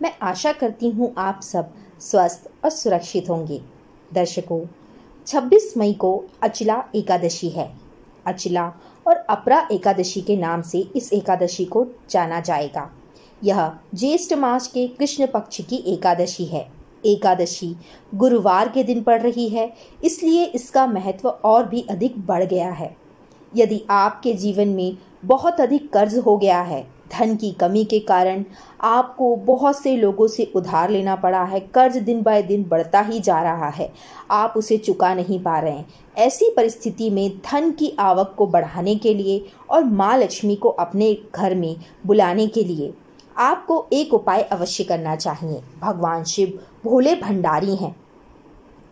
मैं आशा करती हूँ आप सब स्वस्थ और सुरक्षित होंगे। दर्शकों 26 मई को अचला एकादशी है। अचला और अपरा एकादशी के नाम से इस एकादशी को जाना जाएगा। यह ज्येष्ठ मास के कृष्ण पक्ष की एकादशी है। एकादशी गुरुवार के दिन पड़ रही है, इसलिए इसका महत्व और भी अधिक बढ़ गया है। यदि आपके जीवन में बहुत अधिक कर्ज हो गया है धन की कमी के कारण आपको बहुत से लोगों से उधार लेना पड़ा है। कर्ज दिन बाय दिन बढ़ता ही जा रहा है। आप उसे चुका नहीं पा रहे हैं। ऐसी परिस्थिति में धन की आवक को बढ़ाने के लिए और माँ लक्ष्मी को अपने घर में बुलाने के लिए आपको एक उपाय अवश्य करना चाहिए। भगवान शिव भोले भंडारी हैं।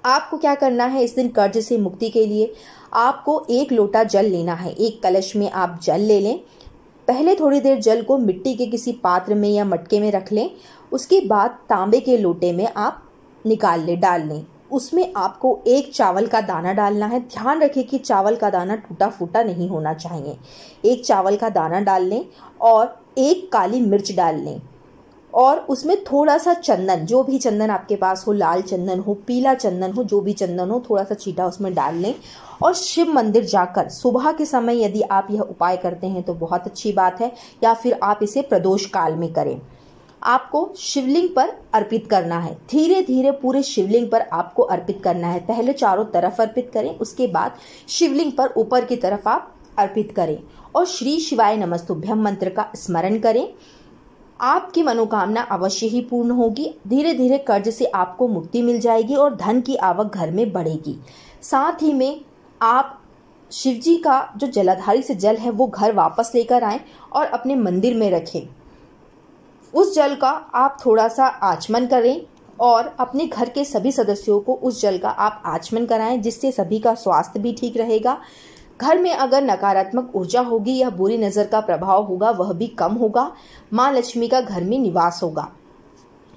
आपको क्या करना है इस दिन कर्ज से मुक्ति के लिए? आपको एक लोटा जल लेना है। एक कलश में आप जल ले लें। पहले थोड़ी देर जल को मिट्टी के किसी पात्र में या मटके में रख लें। उसके बाद तांबे के लोटे में आप निकाल लें, डाल लें। उसमें आपको एक चावल का दाना डालना है। ध्यान रखें कि चावल का दाना टूटा फूटा नहीं होना चाहिए। एक चावल का दाना डाल लें और एक काली मिर्च डाल लें। और उसमें थोड़ा सा चंदन, जो भी चंदन आपके पास हो, लाल चंदन हो, पीला चंदन हो, जो भी चंदन हो, थोड़ा सा चीटा उसमें डाल लें। और शिव मंदिर जाकर, सुबह के समय यदि आप यह उपाय करते हैं तो बहुत अच्छी बात है, या फिर आप इसे प्रदोष काल में करें। आपको शिवलिंग पर अर्पित करना है। धीरे धीरे पूरे शिवलिंग पर आपको अर्पित करना है। पहले चारों तरफ़ अर्पित करें, उसके बाद शिवलिंग पर ऊपर की तरफ़ आप अर्पित करें। और श्री शिवाय नमस्तुभ्यम मंत्र का स्मरण करें। आपकी मनोकामना अवश्य ही पूर्ण होगी। धीरे धीरे कर्ज से आपको मुक्ति मिल जाएगी और धन की आवक घर में बढ़ेगी। साथ ही में आप शिवजी का जो जलाधारी से जल है, वो घर वापस लेकर आएँ और अपने मंदिर में रखें। उस जल का आप थोड़ा सा आचमन करें और अपने घर के सभी सदस्यों को उस जल का आप आचमन कराएँ, जिससे सभी का स्वास्थ्य भी ठीक रहेगा। घर में अगर नकारात्मक ऊर्जा होगी या बुरी नज़र का प्रभाव होगा, वह भी कम होगा। माँ लक्ष्मी का घर में निवास होगा।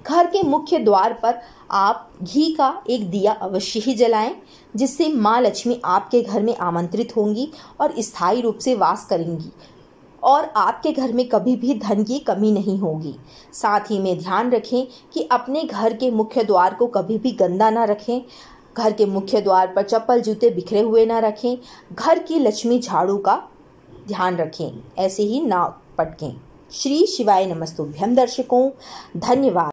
घर के मुख्य द्वार पर आप घी का एक दिया अवश्य ही जलाएँ, जिससे माँ लक्ष्मी आपके घर में आमंत्रित होंगी और स्थायी रूप से वास करेंगी। और आपके घर में कभी भी धन की कमी नहीं होगी। साथ ही में ध्यान रखें कि अपने घर के मुख्य द्वार को कभी भी गंदा ना रखें। घर के मुख्य द्वार पर चप्पल जूते बिखरे हुए ना रखें, घर की लक्ष्मी झाड़ू का ध्यान रखें, ऐसे ही ना पटकें। श्री शिवाय नमस्तुभ्यम दर्शकों, धन्यवाद।